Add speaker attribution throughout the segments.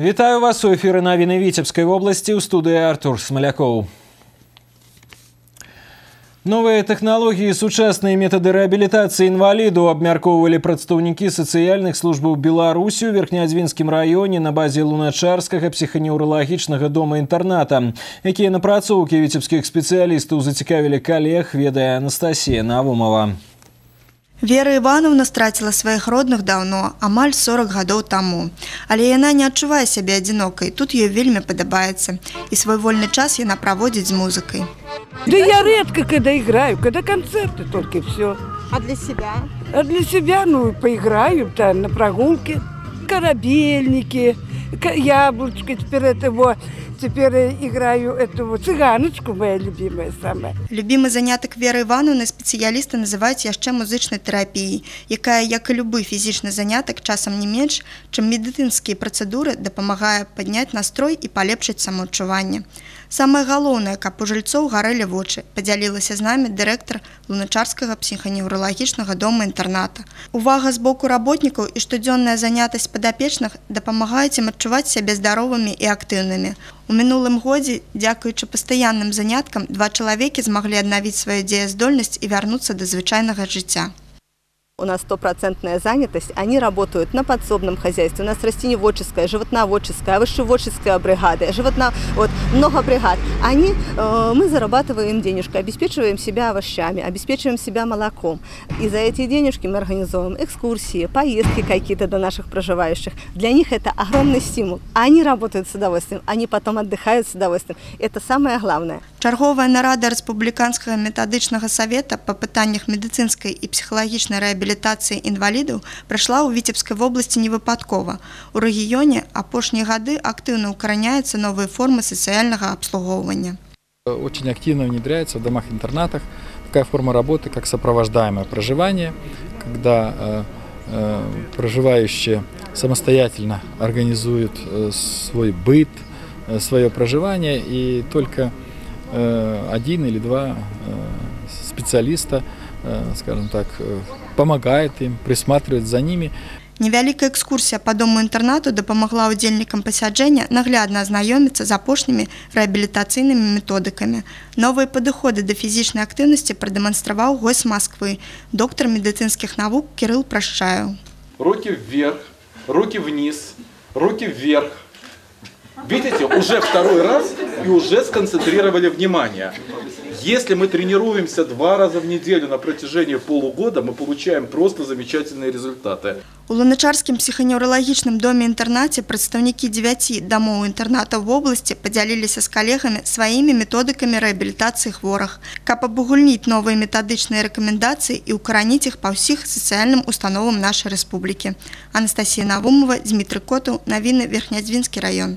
Speaker 1: Вітаю вас у эфіры навіны віцебскай вобласці ў студыі Артур Смалякоў. Новыя тэхналогіі сучасныя метады рэабілітацыі інваліду абмяркоўвалі прадстаўнікі сацыяльных службаў Беларусі ў верхнядзвінскім раёне на базе луначарскага псіханеўралагічнага дома інтэрната, якія напрацоўкі віцебскіх спецыялістаў зацікавілі калег, ведае Анастасія Навумова.
Speaker 2: Вера Івановна страціла сваіх родных даўно, амаль 40 гадоў таму. Але яна не адчувае сябе адзінокай, тут ёй вельмі падабаецца. І свой вольны час яна праводзіць з музыкай.
Speaker 3: Да я редко когда играю, когда концерты только все.
Speaker 2: А для себя?
Speaker 3: А для себя, ну, поиграю там на прогулке. Корабельники, яблочко, теперь это вот теперь играю эту цыганочку, моя любимая самая.
Speaker 2: Любимы занятак Веры Івановны спецыялісты называюць яшчэ музычнай тэрапіяй, якая, як і любы фізічны занятак, часам не менш, чым медыцынскія працэдуры дапамагае падняць настрой і палепшыць самаадчуванне. Самае галоўнае, каб у жыльцоў гарэлі вочы, падзялілася з намі дырэктар луначарскага псіханеўралагічнага дома інтэрната. Увага з боку работнікаў і штодзённая занятасць падапечных дапамагаюць ім адчуваць сябе здаровымі і актыўнымі. У мінулым годзе, дзякуючы пастаянным заняткам, два чалавекі змаглі аднавіць сваю дзеяздольнасць і вярнуцца да звычайнага жыцця
Speaker 4: у нас стопроцентная занятость, они работают на подсобном хозяйстве. У нас растениеводческая, животноводческая, овощеводческая бригада, животно, вот, много бригад. Они, э, мы зарабатываем денежку, обеспечиваем себя овощами, обеспечиваем себя молоком. И за эти денежки мы организовываем экскурсии, поездки какие-то до наших проживающих. Для них это огромный стимул. Они работают с удовольствием, они потом отдыхают с удовольствием. Это самое главное.
Speaker 2: Чарговая нарада Республиканского методичного совета по пытаниях медицинской и психологичной реабилитации рэабілітацыі інвалідаў прайшла ў віцебскай вобласці невыпадкова. У рэгіёне апошнія гады актыўна укараняются новые формы социального обслуговывания.
Speaker 5: Очень активно внедряется в домах-интернатах такая форма работы, как сопровождаемое проживание, когда э, э, проживающие самостоятельно организуют э, свой быт, э, свое проживание, и только э, один или два э, специалиста, э, скажем так, э, помогает им, присматривает за ними.
Speaker 2: Невялікая экскурсія па дому інтэрнату дапамагла ўдзельнікам пасяджэння наглядна азнаёміцца з апошнімі рэабілітацыйнымі методыкамі. Новыя падыходы да фізічнай актыўнасці прадэманстраваў гость Масквы, доктар медыцынскіх навук Кірыл Прашчаю.
Speaker 6: Руки вверх, руки вниз, руки вверх. Видите, уже второй раз и уже сконцентрировали внимание. Если мы тренируемся два раза в неделю на протяжении полугода, мы получаем просто замечательные результаты.
Speaker 2: У Луначарскім псіханеўралагічным доме-інтэрнаце прадстаўнікі 9 дамоў інтэрната в области падзяліліся з калегамі сваімі методыкамі рэабілітацыі хворых, каб абагульніць новыя метадычныя рэкамендацыі і ўкараніць іх па ўсіх сацыяльным установам нашай рэспублікі. Анастасія Навумова, Дмітрый Котаў, навіны Верхнядзвінскі раён.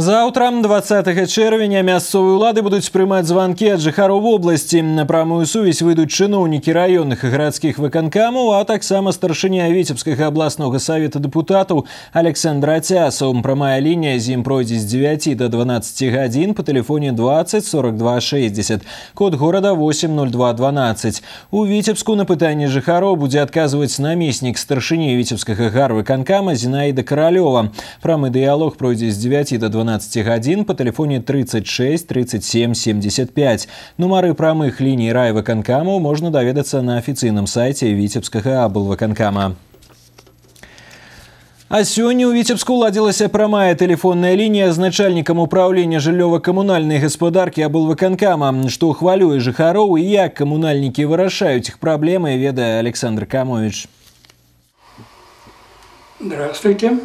Speaker 1: Заўтра 20 чэрвеня мясцовыя ўлады будуць прымаць званкі ад жыхароў вобласці. На прамую сувязь выйдуць чыноўнікі раённых і гарадскіх выканкамаў, а таксама старшыня віцебскага абласнога савета дэпутатаў Александра Цясаў. Прамая лінія з ім пройдзе з 9 до 12 гадзін па тэлефоне 20 42 60. Код горада 80212. У віцебску на пытанне жыхароў будзе адказваць намеснік старшыні віцебскага гарвыканкама Зінаіда Каралёва. Прамы дыялог пройдзе з 9 до 12 12 гадзін па тэлефоне 36 37 75. Нумары прамых ліній райвыканкамаў можна даведацца на афіцыйным сайце віцебскага аблвыканкама. А сёння ў віцебску ладзілася прамая тэлефонная лінія з начальнікам управлення жыллёва-камунальнай гаспадаркі аблвыканкама, што хвалюе жыхароў і як камунальнікі вырашаюць іх праблемы, ведае Александр Камович.
Speaker 7: Здравствуйте.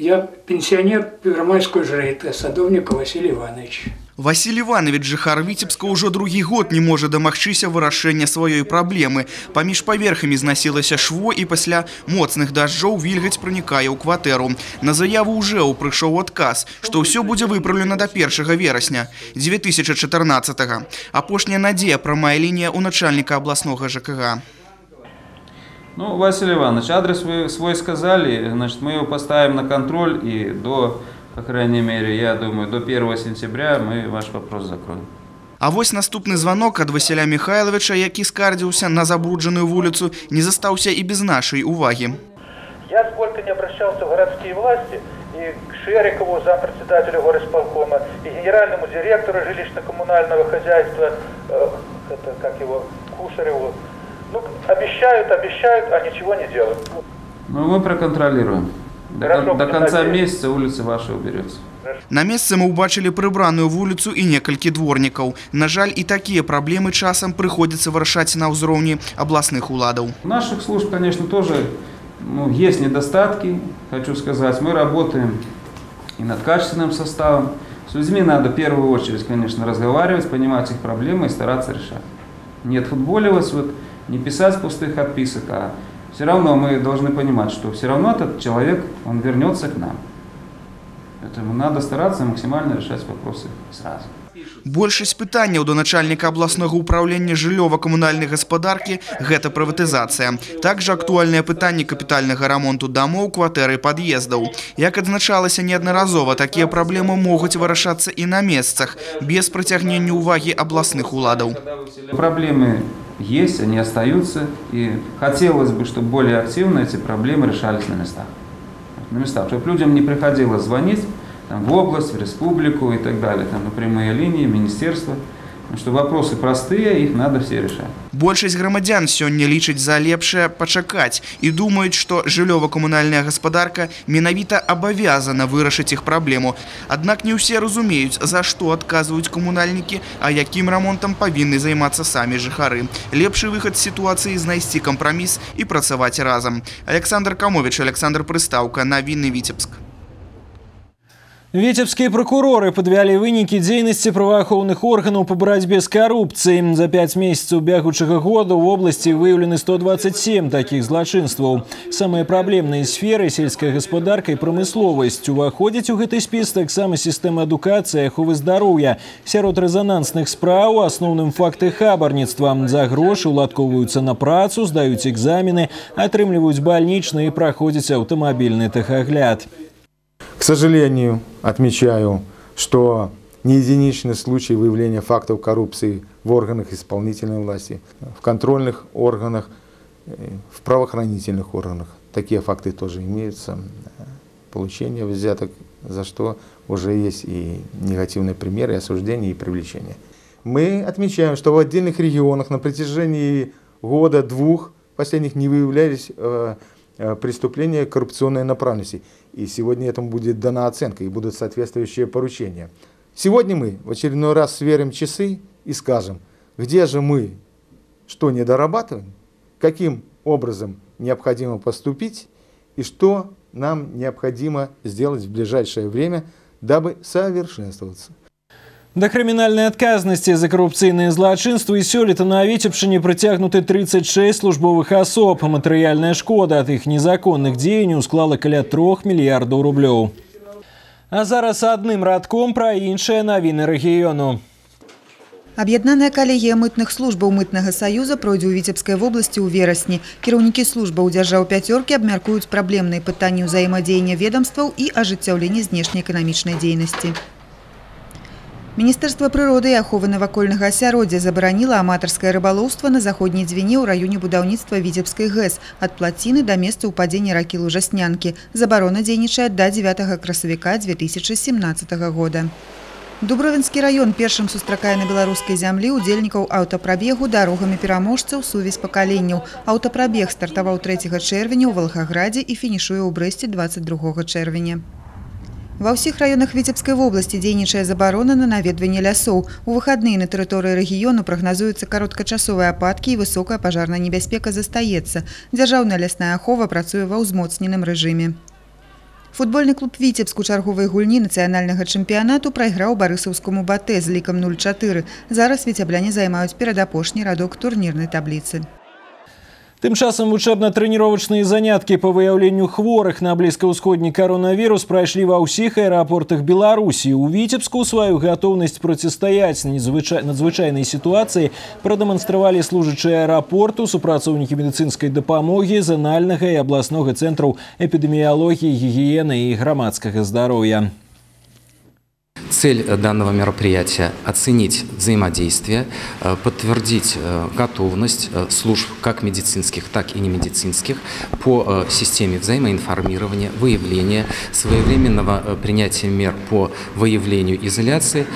Speaker 7: Я пенсионер Первомайской жрейта, садовника Василий Иванович.
Speaker 8: Василь Иванович жыхар Віцебска ўжо другі год не можа дамагчыся вырашэння сваёй праблемы. Паміж паверхамі знасілася шво і пасля моцных дажджоў вільгаць пранікае ў кватэру. На заяву ўжо прыйшоў адказ, што ўсё будзе выпраўлена да 1 верасня 2014. -го. Апошняя надзея прамая лінія ў начальніка абласнога ЖКГ.
Speaker 9: Ну, Василий Иванович, адрес вы свой сказали, значит, мы его поставим на контроль и до, по крайней мере, я думаю, до 1 сентября мы ваш вопрос закроем.
Speaker 8: А вось наступны звонок ад Васіля Михайловича, які скардзіўся на забруджаную вуліцу, не застаўся і без нашай увагі.
Speaker 10: Я сколько не обращался в городские власти, и к Шерикову, зампредседателю горосполкома, и генеральному директору жилищно-коммунального хозяйства, э, это как его, Кушареву. Ну, обещают, обещают, а ничего не делают.
Speaker 9: Ну, мы проконтролируем. До,
Speaker 10: Хорошо,
Speaker 9: кон- до
Speaker 10: будем
Speaker 9: конца
Speaker 10: надеяться.
Speaker 9: месяца улица ваша уберется.
Speaker 8: На месцы мы убачили прыбраную вуліцу і некалькі дворнікаў. На жаль, і такія праблемы часам прыходзіцца вырашаць на ўзроўні абласных уладаў.
Speaker 9: У наших служб, конечно, тоже ну, есть недостатки, хочу сказать. Мы работаем и над качественным составом. С людьми надо в первую очередь, конечно, разговаривать, понимать их проблемы и стараться решать. Не отфутболивать, вот, не писать пустых отписок, а все равно мы должны понимать, что все равно этот человек, он вернется к нам. Поэтому надо стараться максимально решать вопросы сразу.
Speaker 8: Большасць пытанняў да начальніка абласнога ўправлення жыллёва-камунальнай гаспадаркі гэта прыватызацыя. Также актуальнае пытанне капітальнага рамонту дамоў, кватэр і пад'ездаў. Як адзначалася неаднаразова, такія праблемы могуць вырашацца і на месцах без прыцягнення ўвагі абласных уладаў.
Speaker 9: Проблемы есть, они остаются, и хотелось бы, чтобы более активно эти проблемы решались на местах. На местах, чтобы людям не приходилось звонить там, в область, в республику и так далее, там, на прямые линии, в министерство. Потому что вопросы простые, их надо все решать.
Speaker 8: Большасць грамадзян сёння лічыць за лепшае пачакаць і думаюць, што жыллёва-камунальная гаспадарка менавіта абавязана вырашыць іх праблему. Аднак не ўсе разумеюць, за што адказваюць камунальнікі, а якім рамонтам павінны займацца самі жыхары. Лепшы выхад з сітуацыі знайсці кампраміс і працаваць разам. Александр Камович, Александр Прыстаўка, навіны Віцебск.
Speaker 1: Віцебскія прокуроры падвялі вынікі дзейнасці праваахоўных органаў па барацьбе з карупцыяй. За 5 месяцаў бягучага года ў вобласці выяўлены 127 такіх злачынстваў. Самыя праблемныя сферы сельская гаспадарка і прамысловасць. Уваходзіць у гэты спіс таксама сістэма адукацыі, аховы здароўя. Сярод рэзанансных спраў асноўным факты хабарніцтва. За грошы уладкоўваюцца на працу, здаюць экзамены, атрымліваюць бальнічны і праходзіць аўтамабільны тэхагляд.
Speaker 11: К сожалению, отмечаю, что не единичный случай выявления фактов коррупции в органах исполнительной власти, в контрольных органах, э, в правоохранительных органах. Такие факты тоже имеются. Получение взяток, за что уже есть и негативные примеры, и осуждения, и привлечения. Мы отмечаем, что в отдельных регионах на протяжении года-двух последних не выявлялись э, преступления коррупционной направленности. И сегодня этому будет дана оценка и будут соответствующие поручения. Сегодня мы в очередной раз сверим часы и скажем, где же мы что не дорабатываем, каким образом необходимо поступить и что нам необходимо сделать в ближайшее время, дабы совершенствоваться.
Speaker 1: Да крымінальнай адказнасці за карупцыйныя злачынствы і сёлета на віцебшыне прыцягнуты 36 службовых асоб. Матэрыяльная шкода ад іх незаконных дзеянняў склала каля 3 мільярдаў рублёў. А зараз адным радком пра іншыя навіны рэгіёну.
Speaker 12: Аб'яднаная калегія мытных службаў мытнага саюза пройдзе ў віцебскай вобласці ў верасні. Кіраўнікі службаў дзяржаў пяцёркі абмяркуюць праблемныя пытанні ўзаемадзеяння ведомстваў і ажыццяўлення знешнеэканамічнай дзейнасці. Міністэрства прыроды і аховы навакольнага асяроддзя забараніла аматарскае рыбалоўства на заходняй дзвіне ў раёне будаўніцтва віцебскай ГЭС ад плаціны да месца ўпадзення ракі лужаснянкі. Забарона дзейнічае да 9 красавіка 2017 года. Дубровінскі раён першым сустракае на беларускай зямлі удзельнікаў аўтапрабегу дарогамі пераможцаў сувязь пакаленняў. Аўтапрабег стартаваў 3 чэрвеня ў Валхаградзе і фінішуе ў брэсце 22 чэрвеня. Ва ўсіх раёнах віцебскай вобласці дзейнічае забарона на наведванне лясоў. У выхадныя на тэрыторыі рэгіёну прагназуюцца кароткачасовыя ападкі і высокая пажарная небяспека застаецца. Дзяржаўная лясная ахова працуе ва ўзмоцненым рэжыме. Футбольны клуб Віцебск у чарговай гульні нацыянальнага чэмпіянату прайграў барысаўскаму батэ з лікам 0-4. Зараз віцябляне займаюць перадапошні радок турнірнай табліцы.
Speaker 1: Тым часам вучэбна-трэніровачныя заняткі па выяўленню хворых на блізкаўсходні каронавірус прайшлі ва ўсіх аэрапортах Беларусі. У віцебску сваю гатоўнасць процістаяць надзвычайнай сітуацыі прадэманстравалі служачыя аэрапорту, супрацоўнікі медыцынскай дапамогі, занальнага і абласнога цэнтраў эпідэміялогіі, гігіены і грамадскага здароўя.
Speaker 13: Цель данного мероприятия – оценить взаимодействие, подтвердить готовность служб как медицинских, так и немедицинских по системе взаимоинформирования, выявления, своевременного принятия мер по выявлению изоляции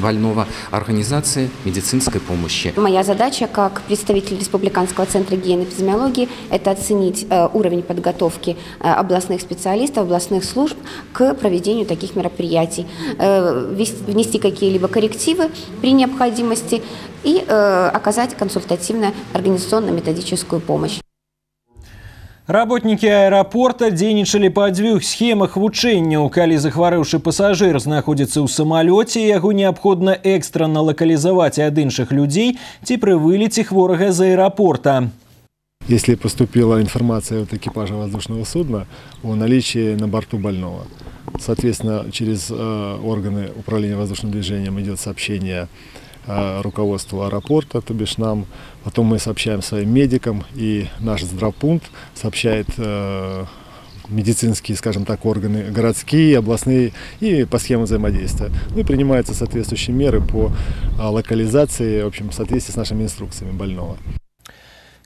Speaker 13: больного, организации медицинской помощи.
Speaker 14: Моя задача как представитель Республиканского центра гигиены и эпидемиологии – это оценить уровень подготовки областных специалистов, областных служб к проведению таких мероприятий, внести какие-либо коррективы при необходимости и оказать консультативно-организационно-методическую помощь.
Speaker 1: Работники аэропорта дзейнічалі па дзвюх схемах вучэнняў. Калі захварэўшы пассажир знаходзіцца ў самалёце, яго неабходна экстрана лакалізаваць ад іншых людзей ці пры вылеце хворага з аэропорта.
Speaker 15: Если поступила информация от экипажа воздушного судна о наличии на борту больного, соответственно, через э, органы управления воздушным движением идет сообщение Э, руководству аэропорта, то бишь нам. Потом мы сообщаем своим медикам, и наш здравпункт сообщает э, медицинские, скажем так, органы, городские, областные и по схемам взаимодействия. Ну и принимаются соответствующие меры по локализации, в общем, в соответствии с нашими инструкциями больного.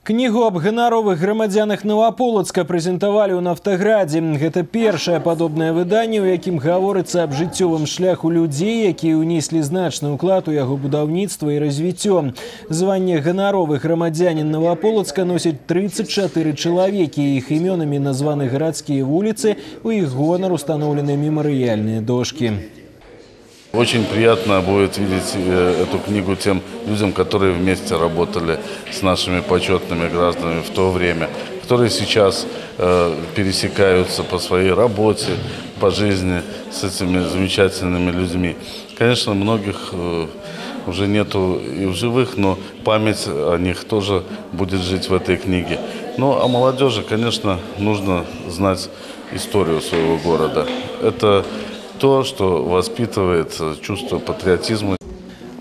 Speaker 1: Кнігу аб ганаровых грамадзянах Новаполацка прэзентавалі ў нафтаградзе. Гэта першае падобнае выданне, у якім гаворыцца аб жыццёвым шляху людзей, якія ўнеслі значны ўклад у яго будаўніцтва і развіццё. Званне ганаровых грамадзянін Новаполацка носіць 34 чалавекі. Іх імёнамі названы гарадскія вуліцы, у іх гонар устаноўлены мемарыяльныя дошкі.
Speaker 16: Очень приятно будет видеть э, эту книгу тем людям, которые вместе работали с нашими почетными гражданами в то время, которые сейчас э, пересекаются по своей работе, по жизни с этими замечательными людьми. Конечно, многих э, уже нету и в живых, но память о них тоже будет жить в этой книге. Ну, а молодежи, конечно, нужно знать историю своего города. Это то, что воспитывает чувство патриотизма.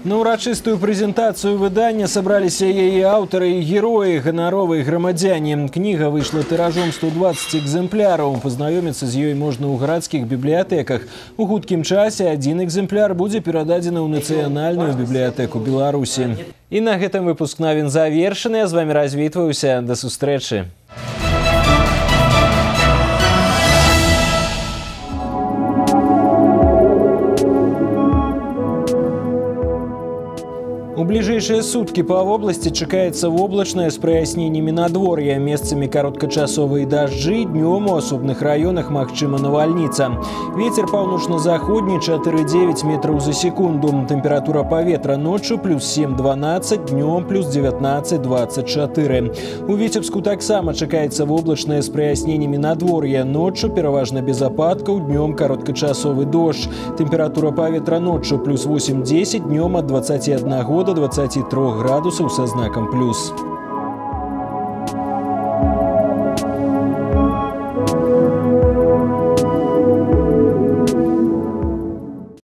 Speaker 1: На ўрачыстую прэзентацыю выдання сабраліся яе аўтары і героі ганаровай грамадзяне. Кніга выйшла тыражом 120 экземпляраў. Пазнаёміцца з ёй можна ў гарадскіх бібліятэках. У хуткім часе адзін экземпляр будзе перададзены ў нацыянальную бібліятэку Беларусі. І на гэтым выпуск навін завершаны, з вами развітваюся да сустрэчы. У ближайшие сутки по области чакаецца воблачнае з праясненнямі надвор'я месцамі кароткачасовыя дажджы днём у асобных раёнах магчыма навальніца. Ветер паўночна-заходні 4,9 метраў за секунду. Тэмпература паветра ноччу плюс 7-12, днём плюс 19-24. У Віцебску таксама чакаецца воблачнае з праясненнямі надвор'я ноччу пераважна без ападкаў днём кароткачасовы дождж. Тэмпература паветра ноччу плюс 8-10 днём ад 21 года до 23 градусаў са знакам плюс.